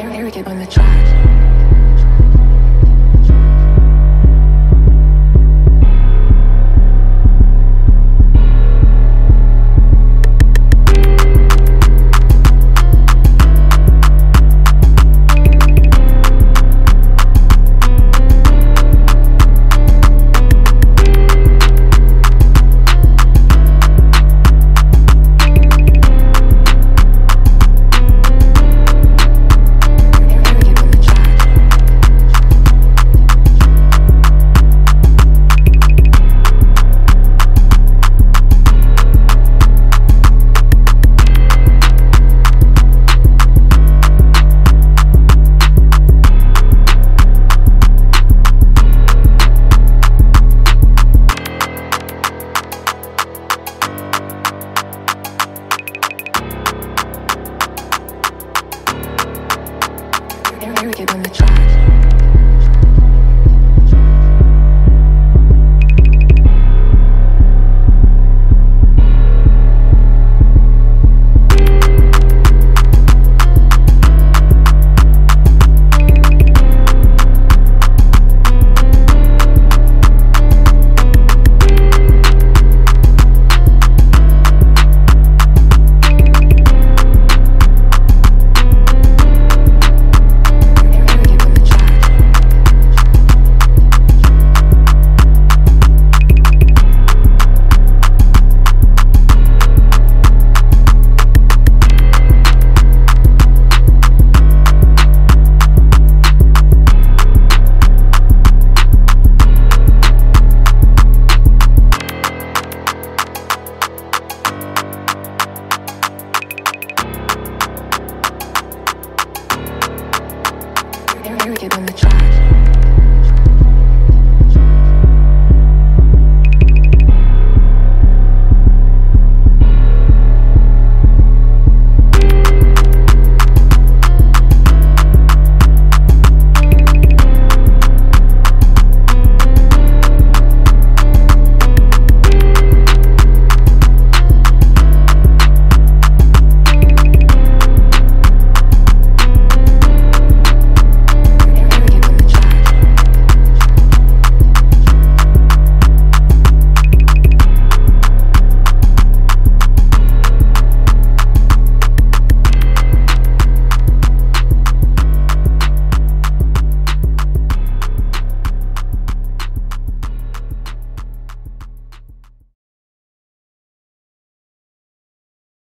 You're arrogant on the track. arrogant when the truth